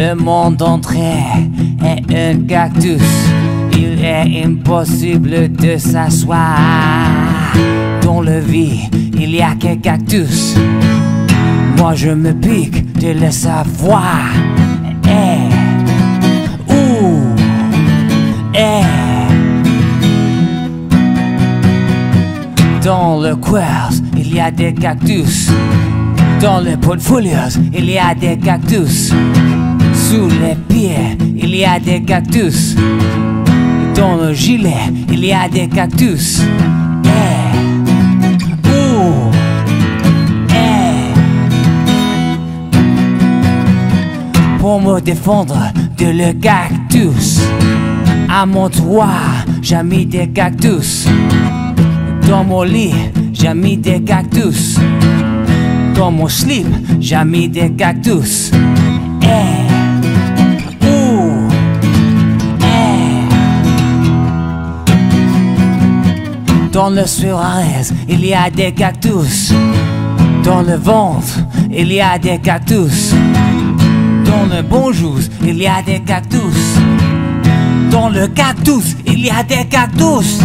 Le monde entier est un cactus. Il est impossible de s'asseoir. Dans le vide, il y a que cactus. Moi je me pique de le savoir. Eh, ouh, eh. Dans le quartz, il y a des cactus. Dans le portfolio, il y a des cactus. Sous les pieds, il y a des cactus. Dans le gilet, il y a des cactus. Eh, eh. Pour me défendre de le cactus, à mon toit, j'ai mis des cactus. Dans mon lit, j'ai mis des cactus. Dans mon slip, j'ai mis des cactus. Dans le Suarez, il y a des cactus. Dans le ventre, il y a des cactus. Dans le bonjour, il y a des cactus. Dans le cactus, il y a des cactus.